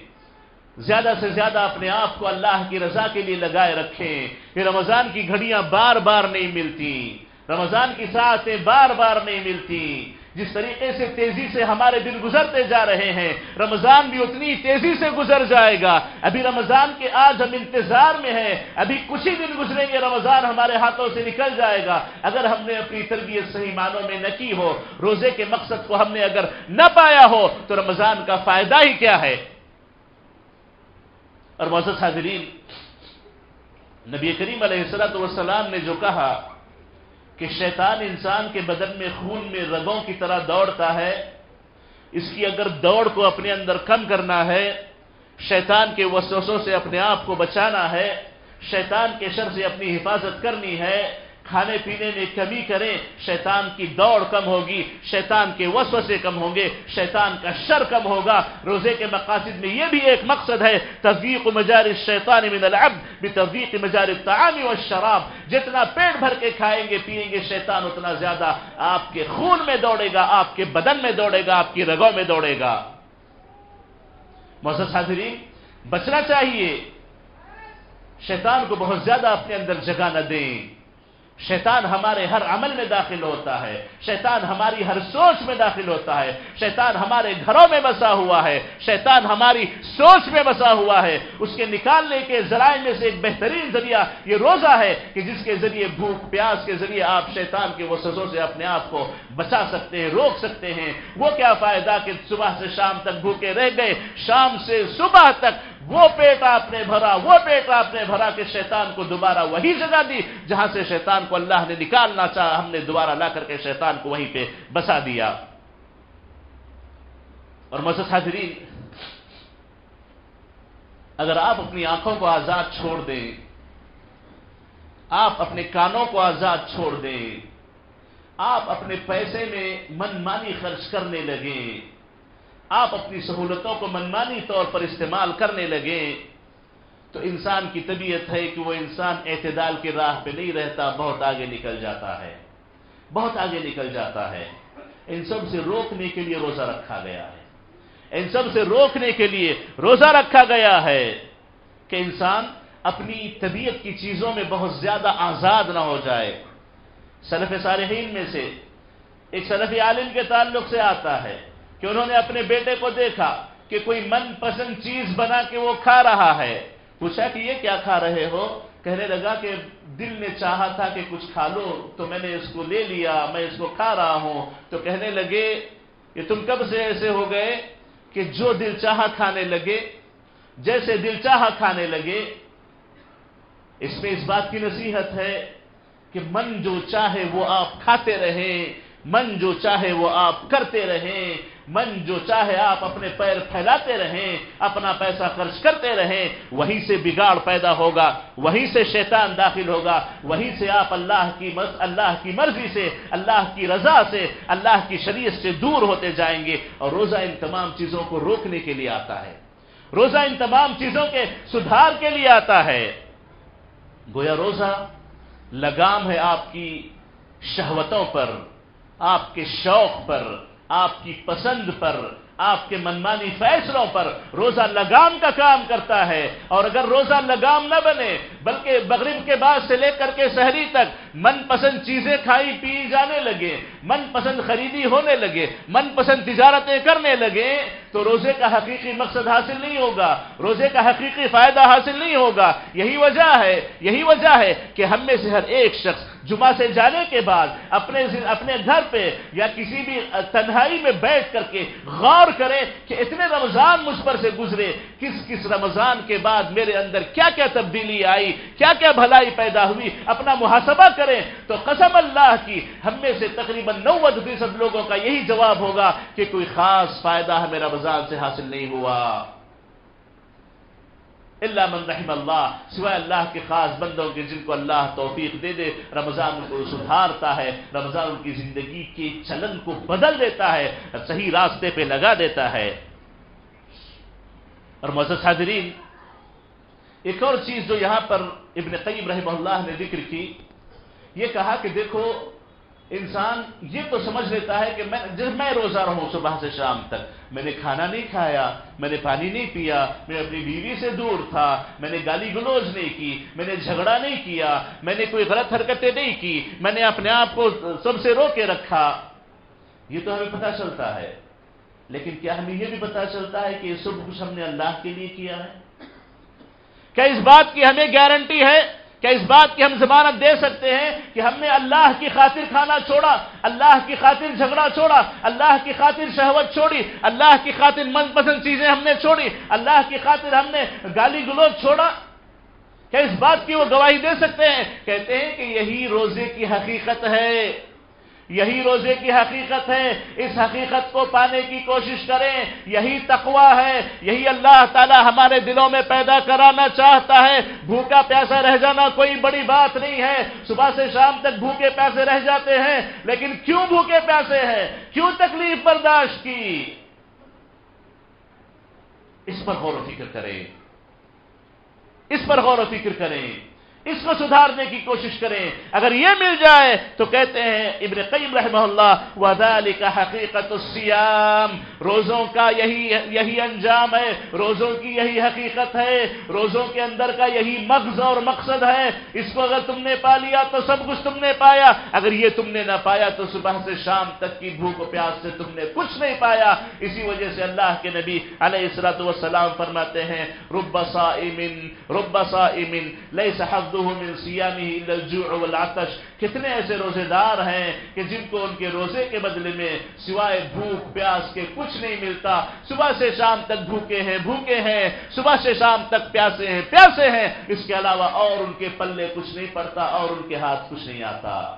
زیادہ سے زیادہ اپنے آپ کو اللہ کی رضا کے لیے لگائے رکھیں۔ کہ رمضان کی گھڑیاں بار بار نہیں ملتی رمضان کی ساعتیں بار بار نہیں ملتی جس طریقے سے تیزی سے ہمارے دن گزرتے جا رہے ہیں، رمضان بھی اتنی تیزی سے گزر جائے گا۔ ابھی رمضان کے آج ہم انتظار میں ہیں، ابھی کچھ ہی دن گزریں گے، رمضان ہمارے ہاتھوں سے نکل جائے گا۔ اگر ہم نے اپنی تربیت صحیح معنوں میں نہ کی ہو، روزے کے مقصد کو ہم نے اگر نہ پایا ہو، تو رمضان کا فائدہ ہی کیا ہے؟ اور معزز حاضرین، نبی کریم علیہ السلط والسلام نے جو کہا کہ شیطان انسان کے بدن میں خون میں رگوں کی طرح دوڑتا ہے، اس کی اگر دوڑ کو اپنے اندر کم کرنا ہے، شیطان کے وسوسوں سے اپنے آپ کو بچانا ہے، شیطان کے شر سے اپنی حفاظت کرنی ہے کھانے پینے میں کمی کریں، شیطان کی دوڑ کم ہوگی، شیطان کے وسوسے کم ہوں گے، شیطان کا شر کم ہوگا۔ روزے کے مقاصد میں یہ بھی ایک مقصد ہے تفویق مجار الشیطان من العبد بتفویق مجار الطعام والشراب۔ جتنا پیٹ بھر کے کھائیں گے، پیئیں گے، شیطان اتنا زیادہ آپ کے خون میں دوڑے گا، آپ کے بدن میں دوڑے گا، آپ کی رگوں میں دوڑے گا۔ محسوس حاضرین، بچنا چاہیے، شیطان کو بہت زیادہ اپنے اندر جگہ نہ دیں۔ شیطان ہمارے ہر عمل میں داخل ہوتا ہے، شیطان ہماری ہر سوچ میں داخل ہوتا ہے، شیطان ہمارے گھروں میں بسا ہوا ہے، شیطان ہماری سوچ میں بسا ہوا ہے۔ اس کے نکالنے کے ذرائع میں سے ایک بہترین ذریعہ یہ روزہ ہے کہ جس کے ذریعے بھوک، پیاس کے ذریعے آپ شیطان کے وہ سزوں سے اپنے آپ کو بچا سکتے ہیں، روک سکتے ہیں۔ وہ کیا فائدہ کہ صبح سے شام تک بھوکے رہ گئے، شام سے صبح تک وہ پیٹ آپ نے بھرا، وہ پیٹ آپ نے بھرا کہ شیطان کو دوبارہ وہی جگہ دی، جہاں سے شیطان کو اللہ نے نکالنا چاہا، ہم نے دوبارہ لا کر کے شیطان کو وہیں پہ بسا دیا۔ اور مسد حاضرین، اگر آپ اپنی آنکھوں کو آزاد چھوڑ دیں، آپ اپنے کانوں کو آزاد چھوڑ دیں، آپ اپنے پیسے میں من مانی خرچ کرنے لگیں آپ اپنی سہولتوں کو منمانی طور پر استعمال کرنے لگیں تو انسان کی طبیعت ہے کہ وہ انسان اعتدال کی راہ پہ نہیں رہتا، بہت آگے نکل جاتا ہے۔ بہت آگے نکل جاتا ہے۔ ان سب سے روکنے کے لیے روزہ رکھا گیا ہے۔ ان سب سے روکنے کے لیے روزہ رکھا گیا ہے کہ انسان اپنی طبیعت کی چیزوں میں بہت زیادہ آزاد نہ ہو جائے۔ سلف صالحین میں سے ایک سلفی عالم کے تعلق سے آتا ہے۔ کہ انہوں نے اپنے بیٹے کو دیکھا کہ کوئی من پسند چیز بنا کے وہ کھا رہا ہے۔ پوچھا کہ یہ کیا کھا رہے ہو؟ کہنے لگا کہ دل نے چاہا تھا کہ کچھ کھا لو، تو میں نے اس کو لے لیا، میں اس کو کھا رہا ہوں۔ تو کہنے لگے کہ تم کب سے ایسے ہو گئے کہ جو دل چاہا کھانے لگے، جیسے دل چاہا کھانے لگے۔ اس میں اس بات کی نصیحت ہے کہ من جو چاہے وہ آپ کھاتے رہیں، من جو چاہے وہ آپ کرتے رہیں۔ من جو چاہے آپ اپنے پیر پھیلاتے رہیں، اپنا پیسہ خرچ کرتے رہیں، وہیں سے بگاڑ پیدا ہوگا، وہیں سے شیطان داخل ہوگا، وہیں سے آپ اللہ کی اللہ کی مرضی سے، اللہ کی رضا سے، اللہ کی شریعت سے دور ہوتے جائیں گے۔ اور روزہ ان تمام چیزوں کو روکنے کے لیے آتا ہے۔ روزہ ان تمام چیزوں کے سدھار کے لیے آتا ہے۔ گویا روزہ لگام ہے آپ کی شہوتوں پر، آپ کے شوق پر آپ کی پسند پر، آپ کے منمانی فیصلوں پر روزہ لگام کا کام کرتا ہے۔ اور اگر روزہ لگام نہ بنے، بلکہ بغرب کے بعد سے لے کر کے شہری تک من پسند چیزیں کھائی پی جانے لگے من پسند خریدی ہونے لگے من پسند تجارتیں کرنے لگے، تو روزے کا حقیقی مقصد حاصل نہیں ہوگا، روزے کا حقیقی فائدہ حاصل نہیں ہوگا۔ یہی وجہ ہے، یہی وجہ ہے کہ ہم میں سے ہر ایک شخص جمعہ سے جانے کے بعد اپنے اپنے گھر پہ یا کسی بھی تنہائی میں بیٹھ کر کے غور کرے کہ اتنے رمضان مجھ پر سے گزرے، کس کس رمضان کے بعد میرے اندر کیا کیا تبدیلی آئی، کیا کیا بھلائی پیدا ہوئی، اپنا محاسبہ کریں تو قسم اللہ کی ہم میں سے تقریباً نوت فیصد لوگوں کا یہی جواب ہوگا کہ کوئی خاص فائدہ ہمیں رمضان سے حاصل نہیں ہوا۔ اللہ من رحم اللہ، سوائے اللہ کے خاص بندوں کے جن کو اللہ توفیق دے دے، رمضان ان کو سدھارتا ہے، رمضان ان کی زندگی کے چلن کو بدل دیتا ہے، صحیح راستے پہ لگا دیتا ہے۔ اور مزہ حاضرین، ایک اور چیز جو یہاں پر ابن قیم رحمہ اللہ نے ذکر کی یہ کہا کہ دیکھو، انسان یہ تو سمجھ لیتا ہے کہ میں جب میں روزہ رہوں صبح سے شام تک۔ میں نے کھانا نہیں کھایا، میں نے پانی نہیں پیا، میں اپنی بیوی سے دور تھا، میں نے گالی گلوز نہیں کی، میں نے جھگڑا نہیں کیا، میں نے کوئی غلط حرکتیں نہیں کی، میں نے اپنے آپ کو سب سے رو کے رکھا۔ یہ تو ہمیں پتہ چلتا ہے۔ لیکن کیا ہمیں یہ بھی پتا چلتا ہے کہ یہ سب کچھ ہم نے اللہ کے لیے کیا ہے؟ کیا اس بات کی ہمیں گارنٹی ہے؟ کیا اس بات کی ہم ضمانت دے سکتے ہیں کہ ہم نے اللہ کی خاطر کھانا چھوڑا، اللہ کی خاطر جھگڑا چھوڑا، اللہ کی خاطر شہوت چھوڑی، اللہ کی خاطر من پسند چیزیں ہم نے چھوڑی، اللہ کی خاطر ہم نے گالی گلوچ چھوڑا۔ کیا اس بات کی وہ گواہی دے سکتے ہیں؟ کہتے ہیں کہ یہی روزے کی حقیقت ہے۔ یہی روزے کی حقیقت ہے۔ اس حقیقت کو پانے کی کوشش کریں۔ یہی تقوی ہے۔ یہی اللہ تعالی ہمارے دلوں میں پیدا کرانا چاہتا ہے۔ بھوکا پیاسا رہ جانا کوئی بڑی بات نہیں ہے۔ صبح سے شام تک بھوکے پیاسے رہ جاتے ہیں۔ لیکن کیوں بھوکے پیاسے ہیں؟ کیوں تکلیف برداشت کی؟ اس پر غور و فکر کریں۔ اس پر غور و فکر کریں۔ اس کو سدھارنے کی کوشش کریں۔ اگر یہ مل جائے تو کہتے ہیں، ابن قیم رحمہ اللہ، وَذَلِكَ حقیقت السیام روزوں کا یہی یہی انجام ہے۔ روزوں کی یہی حقیقت ہے۔ روزوں کے اندر کا یہی مغز اور مقصد ہے۔ اس کو اگر تم نے پا لیا تو سب کچھ تم نے پایا۔ اگر یہ تم نے نہ پایا تو صبح سے شام تک کی بھوک و پیاس سے تم نے کچھ نہیں پایا۔ اسی وجہ سے اللہ کے نبی علیہ السلام والسلام فرماتے ہیں، رب صائم رب صائم لیس حفظه من صیامه الجوع والعطش۔ کتنے ایسے روزے دار ہیں کہ جن کو ان کے روزے کے بدلے میں سوائے بھوک، پیاس کے کچھ نہیں ملتا۔ صبح سے شام تک بھوکے ہیں بھوکے ہیں۔ صبح سے شام تک پیاسے ہیں پیاسے ہیں۔ اس کے علاوہ اور ان کے پلے کچھ نہیں پڑتا اور ان کے ہاتھ کچھ نہیں آتا۔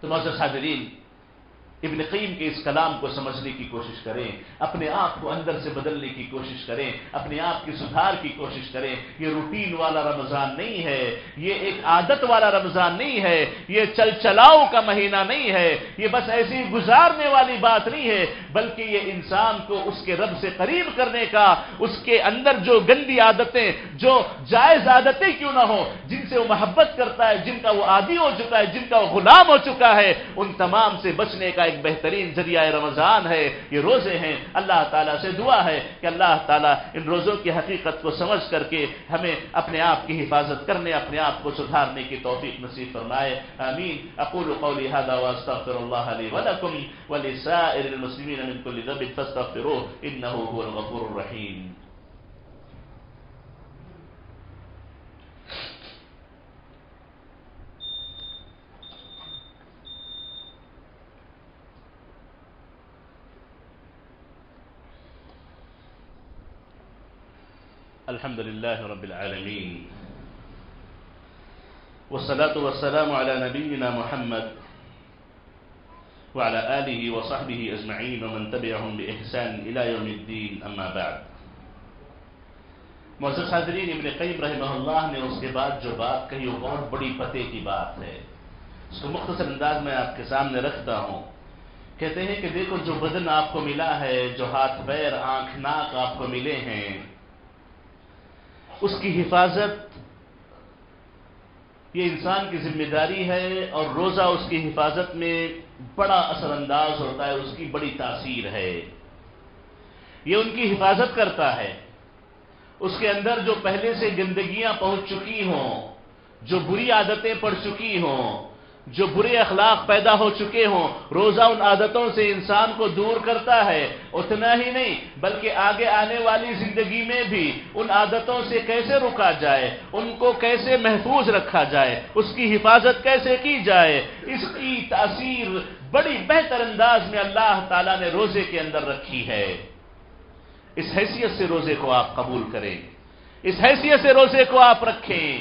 تو معزز حاضرین ابن قیم کے اس کلام کو سمجھنے کی کوشش کریں، اپنے آپ کو اندر سے بدلنے کی کوشش کریں، اپنے آپ کی سدھار کی کوشش کریں۔ یہ روٹین والا رمضان نہیں ہے، یہ ایک عادت والا رمضان نہیں ہے، یہ چل چلاؤ کا مہینہ نہیں ہے، یہ بس ایسی گزارنے والی بات نہیں ہے۔ بلکہ یہ انسان کو اس کے رب سے قریب کرنے کا، اس کے اندر جو گندی عادتیں، جو جائز عادتیں کیوں نہ ہو جن سے وہ محبت کرتا ہے، جن کا وہ عادی ہو چکا ہے، جن کا وہ غلام ہو چکا ہے، ان تمام سے بچنے کا ایک بہترین ذریعہ رمضان ہے، یہ روزے ہیں۔ اللہ تعالیٰ سے دعا ہے کہ اللہ تعالیٰ ان روزوں کی حقیقت کو سمجھ کر کے ہمیں اپنے آپ کی حفاظت کرنے، اپنے آپ کو سدھارنے کی توفیق نصیب فرمائے۔ آمین۔ اقول قولی هذا واستغفر الله لي ولكم ولسائر المسلمين من كل ذنب فاستغفروه إنه هو الغفور الرحيم. الحمد لله رب العالمين والصلاة والسلام على نبينا محمد وعلى آله وصحبه أجمعين ومن تبعهم بإحسان إلى يوم الدين. أما بعد. معزز حاضرین، ابن قیم رحمہ اللہ نے اس کے بعد جو بات کہی، وہ بہت بڑی پتے کی بات ہے۔ اس کو مختصر انداز میں آپ کے سامنے رکھتا ہوں۔ کہتے ہیں کہ دیکھو، جو بدن آپ کو ملا ہے، جو ہاتھ، پیر، آنکھ، ناک آپ کو ملے ہیں، اس کی حفاظت یہ انسان کی ذمہ داری ہے اور روزہ اس کی حفاظت میں بڑا اثر انداز ہوتا ہے اس کی بڑی تاثیر ہے۔ یہ ان کی حفاظت کرتا ہے۔ اس کے اندر جو پہلے سے گندگیاں پہنچ چکی ہوں، جو بری عادتیں پڑ چکی ہوں جو برے اخلاق پیدا ہو چکے ہوں، روزہ ان عادتوں سے انسان کو دور کرتا ہے، اتنا ہی نہیں، بلکہ آگے آنے والی زندگی میں بھی ان عادتوں سے کیسے رکا جائے، ان کو کیسے محفوظ رکھا جائے، اس کی حفاظت کیسے کی جائے، اس کی تاثیر بڑی بہتر انداز میں اللہ تعالیٰ نے روزے کے اندر رکھی ہے۔ اس حیثیت سے روزے کو آپ قبول کریں۔ اس حیثیت سے روزے کو آپ رکھیں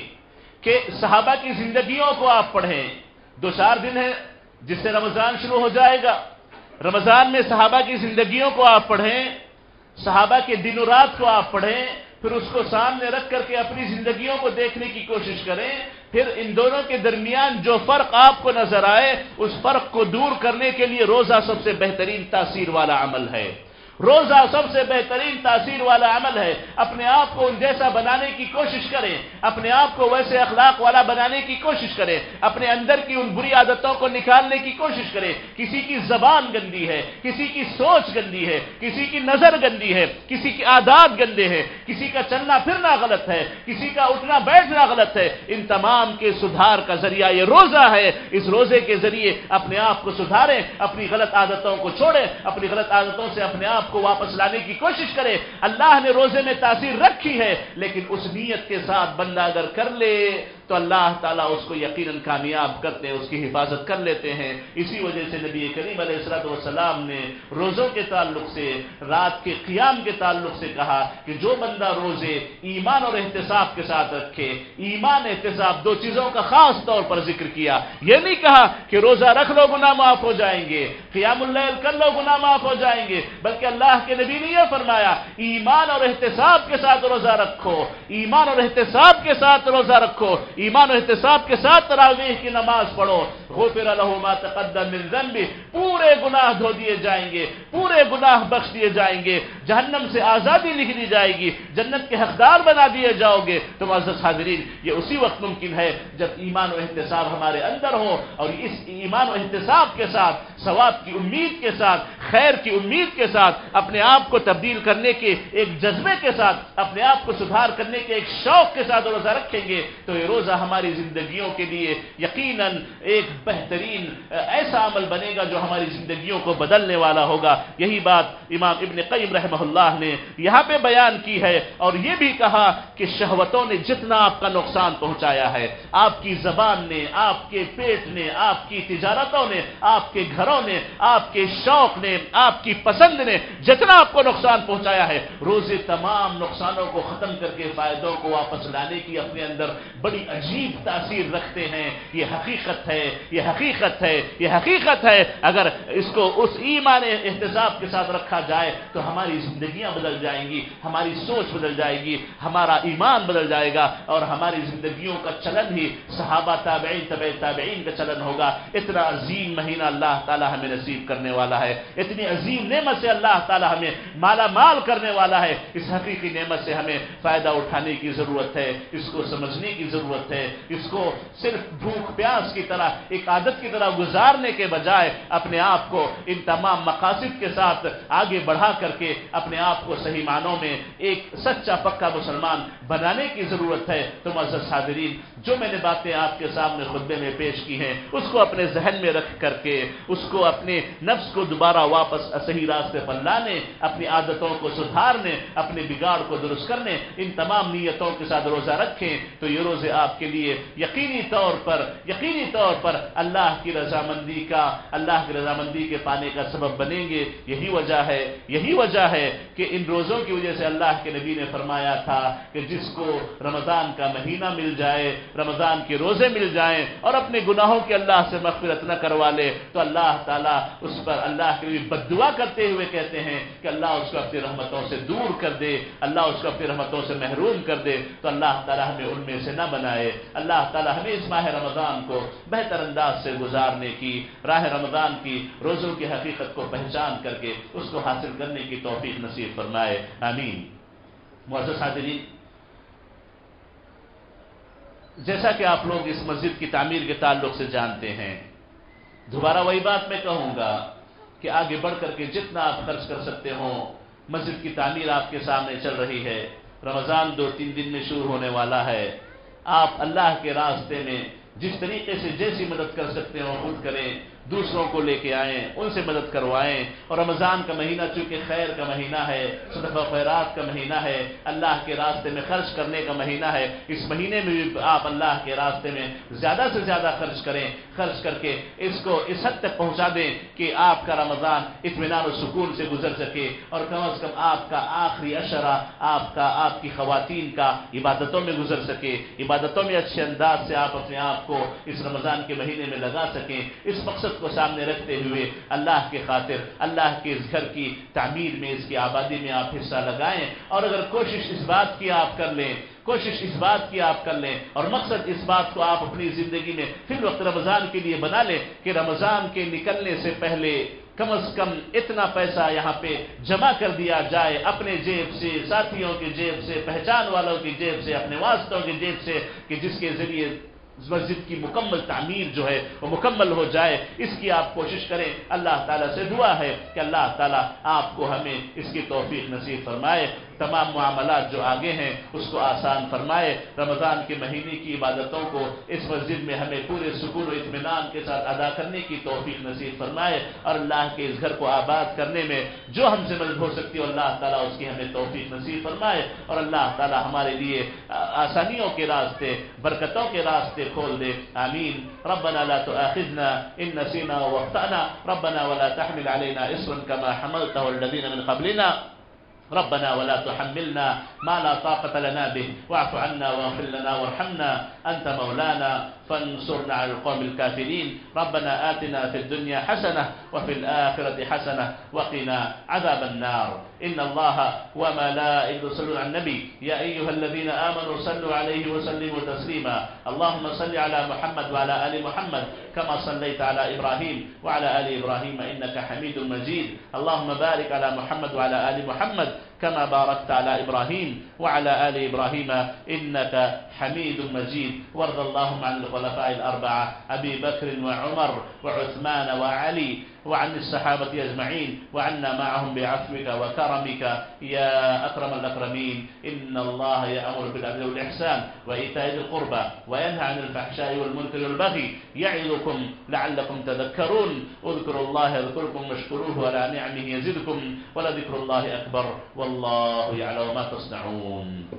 کہ صحابہ کی زندگیوں کو آپ پڑھیں۔ دو چار دن ہے جس سے رمضان شروع ہو جائے گا۔ رمضان میں صحابہ کی زندگیوں کو آپ پڑھیں، صحابہ کے دن و رات کو آپ پڑھیں، پھر اس کو سامنے رکھ کر کے اپنی زندگیوں کو دیکھنے کی کوشش کریں، پھر ان دونوں کے درمیان جو فرق آپ کو نظر آئے، اس فرق کو دور کرنے کے لیے روزہ سب سے بہترین تاثیر والا عمل ہے۔ روزہ سب سے بہترین تاثیر والا عمل ہے۔ اپنے آپ کو ان جیسا بنانے کی کوشش کریں۔ اپنے آپ کو ویسے اخلاق والا بنانے کی کوشش کریں۔ اپنے اندر کی ان بری عادتوں کو نکالنے کی کوشش کریں۔ کسی کی زبان گندی ہے، کسی کی سوچ گندی ہے، کسی کی نظر گندی ہے، کسی کی عادات گندے ہیں، کسی کا چلنا پھرنا غلط ہے، کسی کا اٹھنا بیٹھنا غلط ہے۔ ان تمام کے سدھار کا ذریعہ یہ روزہ ہے۔ اس روزے کے ذریعے اپنے آپ کو سدھاریں، اپنی غلط عادتوں کو چھوڑیں، اپنی غلط عادتوں سے اپنے آپ کو واپس لانے کی کوشش کرے۔ اللہ نے روزے میں تاثیر رکھی ہے، لیکن اس نیت کے ساتھ بندہ اگر کر لے تو اللہ تعالیٰ اس کو یقیناً کامیاب کرتے ہیں، اس کی حفاظت کر لیتے ہیں۔ اسی وجہ سے نبی کریم علیہ السلط والسلام نے روزوں کے تعلق سے، رات کے قیام کے تعلق سے کہا کہ جو بندہ روزے ایمان اور احتساب کے ساتھ رکھے، ایمان احتساب دو چیزوں کا خاص طور پر ذکر کیا۔ یہ نہیں کہا کہ روزہ رکھ لو، گناہ معاف ہو جائیں گے، قیام اللیل کر لو، گناہ معاف ہو جائیں گے، بلکہ اللہ کے نبی نے یہ فرمایا، ایمان اور احتساب کے ساتھ روزہ رکھو، ایمان اور احتساب کے ساتھ روزہ رکھو۔ ایمان و احتساب کے ساتھ تراویح کی نماز پڑھو۔ غفر له ما تقدم من ذنبه پورے گناہ دھو دیے جائیں گے۔ پورے گناہ بخش دیے جائیں گے۔ جہنم سے آزادی لکھ دی جائے گی۔ جنت کے حقدار بنا دیے جاؤ گے۔ تو معزز حاضرین، یہ اسی وقت ممکن ہے جب ایمان و احتساب ہمارے اندر ہو اور اس ایمان و احتساب کے ساتھ، ثواب کی امید کے ساتھ، خیر کی امید کے ساتھ، اپنے آپ کو تبدیل کرنے کے ایک جذبے کے ساتھ، اپنے آپ کو سدھار کرنے کے ایک شوق کے ساتھ روزہ رکھیں گے، تو یہ روز روزہ ہماری زندگیوں کے لیے یقیناً ایک بہترین، ایسا عمل بنے گا جو ہماری زندگیوں کو بدلنے والا ہوگا۔ یہی بات امام ابن قیم رحمہ اللہ نے یہاں پہ بیان کی ہے اور یہ بھی کہا کہ شہوتوں نے جتنا آپ کا نقصان پہنچایا ہے، آپ کی زبان نے، آپ کے پیٹ نے، آپ کی تجارتوں نے، آپ کے گھروں نے، آپ کے شوق نے، آپ کی پسند نے جتنا آپ کو نقصان پہنچایا ہے، روزے تمام نقصانوں کو ختم کر کے فائدوں کو واپس لانے کی اپنے اندر بڑی عجیب تاثیر رکھتے ہیں، یہ حقیقت ہے، یہ حقیقت ہے، یہ حقیقت ہے۔ اگر اس کو اس ایمان احتساب کے ساتھ رکھا جائے، تو ہماری زندگیاں بدل جائیں گی، ہماری سوچ بدل جائے گی، ہمارا ایمان بدل جائے گا اور ہماری زندگیوں کا چلن ہی صحابہ تابعین طبع تابعین کا چلن ہوگا۔ اتنا عظیم مہینہ اللہ تعالی ہمیں نصیب کرنے والا ہے۔ اتنی عظیم نعمت سے اللہ تعالی ہمیں مالا مال کرنے والا ہے۔ اس حقیقی نعمت سے ہمیں فائدہ اٹھانے کی ضرورت ہے، اس کو سمجھنے کی ضرورت ہے اس کو صرف بھوک پیاس کی طرح، ایک عادت کی طرح گزارنے کے بجائے اپنے آپ کو ان تمام مقاصد کے ساتھ آگے بڑھا کر کے اپنے آپ کو صحیح معنوں میں ایک سچا پکا مسلمان بنانے کی ضرورت ہے۔ تو معزز صادرین، جو میں نے باتیں آپ کے سامنے خطبے میں پیش کی ہیں، اس کو اپنے ذہن میں رکھ کر کے، اس کو اپنے نفس کو دوبارہ واپس صحیح راستے پر لانے، اپنی عادتوں کو سدھارنے، اپنے بگاڑ کو درست کرنے، ان تمام نیتوں کے ساتھ روزہ رکھیں، تو یہ روزے آپ کے لیے یقینی طور پر، یقینی طور پر اللہ کی رضامندی کا، اللہ کی رضامندی کے پانے کا سبب بنیں گے۔ یہی وجہ ہے، یہی وجہ ہے کہ ان روزوں کی وجہ سے اللہ کے نبی نے فرمایا تھا کہ جس کو رمضان کا مہینہ مل جائے، رمضان کے روزے مل جائیں اور اپنے گناہوں کے اللہ سے مغفرت نہ کروا لے، تو اللہ تعالیٰ اس پر اللہ کے لیے بد دعا کرتے ہوئے کہتے ہیں کہ اللہ اس کو اپنی رحمتوں سے دور کر دے، اللہ اس کو اپنی رحمتوں سے محروم کر دے۔ تو اللہ تعالیٰ ہمیں ان میں سے نہ بنائے۔ اللہ تعالیٰ ہمیں اس ماہ رمضان کو بہتر انداز سے گزارنے کی، راہ رمضان کی روزوں کی حقیقت کو پہچان کر کے اس کو حاصل کرنے کی توفیق نصیب فرمائے۔ آمین۔ معزز حاضرین، جیسا کہ آپ لوگ اس مسجد کی تعمیر کے تعلق سے جانتے ہیں، دوبارہ وہی بات میں کہوں گا کہ آگے بڑھ کر کے جتنا آپ خرچ کر سکتے ہوں، مسجد کی تعمیر آپ کے سامنے چل رہی ہے۔ رمضان دو تین دن میں شروع ہونے والا ہے۔ آپ اللہ کے راستے میں جس طریقے سے جیسی مدد کر سکتے ہو خود کریں، دوسروں کو لے کے آئیں، ان سے مدد کروائیں۔ اور رمضان کا مہینہ چونکہ خیر کا مہینہ ہے، صدقہ خیرات کا مہینہ ہے، اللہ کے راستے میں خرچ کرنے کا مہینہ ہے، اس مہینے میں بھی آپ اللہ کے راستے میں زیادہ سے زیادہ خرچ کریں۔ خرچ کر کے اس کو اس حد تک پہنچا دیں کہ آپ کا رمضان اطمینان و سکون سے گزر سکے اور کم از کم آپ کا آخری اشرہ آپ کا، آپ کی خواتین کا عبادتوں میں گزر سکے، عبادتوں میں اچھے انداز سے آپ اپنے آپ کو اس رمضان کے مہینے میں لگا سکیں، اس مقصد کو سامنے رکھتے ہوئے اللہ کے خاطر، اللہ کے اس گھر کی تعمیر میں، اس کی آبادی میں آپ حصہ لگائیں اور اگر کوشش اس بات کی آپ کر لیں کوشش اس بات کی آپ کر لیں اور مقصد اس بات کو آپ اپنی زندگی میں پھر وقت رمضان کے لیے بنا لیں کہ رمضان کے نکلنے سے پہلے کم از کم اتنا پیسہ یہاں پہ جمع کر دیا جائے اپنے جیب سے، ساتھیوں کی جیب سے، پہچان والوں کی جیب سے، اپنے واسطوں کی جیب سے کہ جس کے ذریعے مسجد کی مکمل تعمیر جو ہے وہ مکمل ہو جائے۔ اس کی آپ کوشش کریں۔ اللہ تعالیٰ سے دعا ہے کہ اللہ تعالیٰ آپ کو ہمیں اس کی توفیق نصیب فرمائے۔ تمام معاملات جو آگے ہیں، اس کو آسان فرمائے۔ رمضان کے مہینے کی عبادتوں کو اس مسجد میں ہمیں پورے سکون و اطمینان کے ساتھ ادا کرنے کی توفیق نصیب فرمائے اور اللہ کے اس گھر کو آباد کرنے میں جو ہم سے مدد ہو سکتی ہے اللہ تعالیٰ اس کی ہمیں توفیق نصیب فرمائے اور اللہ تعالیٰ ہمارے لیے آسانیوں کے راستے، برکتوں کے راستے کھول دے۔ آمین۔ ربنا لا تؤاخذنا ان نسينا واخطأنا ربنا ولا تحمل علينا اسرا كما حملته الذين من قبلنا۔ ربنا ولا تحملنا ما لا طاقة لنا به واعف عنا واغفر لنا وارحمنا أنت مولانا. فانصرنا على القوم الكافرين. ربنا آتنا في الدنيا حسنة وفي الآخرة حسنة وقنا عذاب النار. إن الله وملائكته يصلون على النبي. يا أيها الذين آمنوا صلوا عليه وسلموا تسليما. اللهم صل على محمد وعلى آل محمد كما صليت على إبراهيم وعلى آل إبراهيم إنك حميد مجيد. اللهم بارك على محمد وعلى آل محمد كما باركت على إبراهيم وعلى آل إبراهيم إنك حميد مجيد وارض اللهم عن الخلفاء الأربعة أبي بكر وعمر وعثمان وعلي وعن الصحابة أجمعين وعنا معهم بعفوك وكرمك. يا أكرم الأكرمين إن الله يأمر بالعدل والإحسان وإيتاء ذي القربى وينهى عن الفحشاء والمنكر والبغي يعظكم لعلكم تذكرون. اذكروا الله يذكركم واشكروه على نعمه يزدكم ولذكر الله أكبر والله يعلم ما تصنعون.